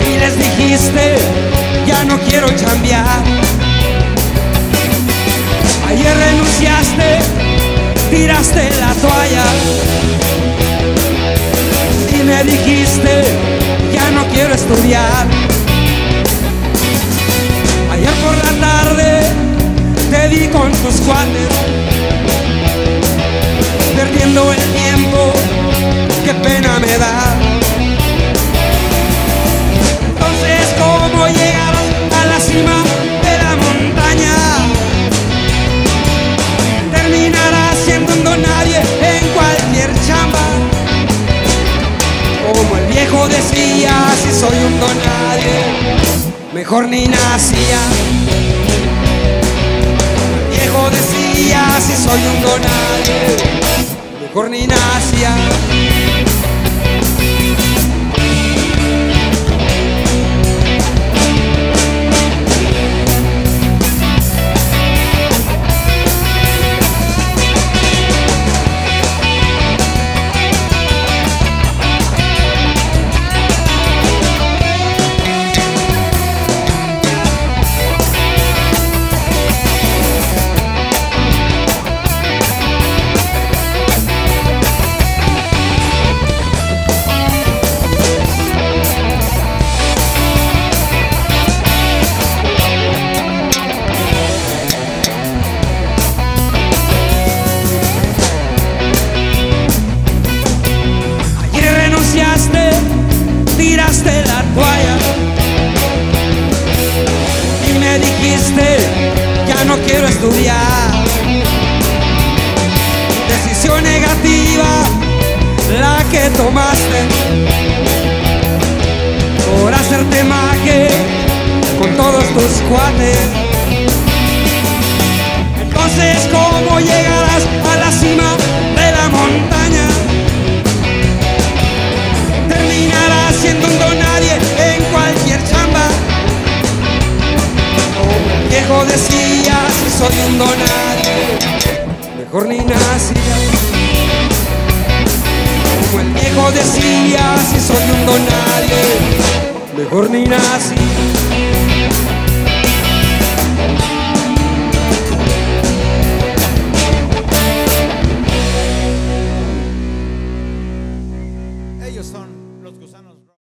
y les dijiste, ya no quiero cambiar. Ayer renunciaste, tiraste la toalla y me dijiste, ya no quiero estudiar. Ayer por la tarde te vi con tus cuates, Viejo decía, si soy un don nadie, mejor ni nacía. Viejo decía, si soy un don nadie, mejor ni nacía. No quiero estudiar. Decisión negativa, la que tomaste por hacerte maje con todos tus cuates. Entonces, ¿cómo llegarás a la cima de la montaña? terminarás siendo un don nadie en cualquier chamba. Decía, si soy un don nadie, mejor ni nacía. Como el viejo decía, si soy un don nadie, mejor ni nací.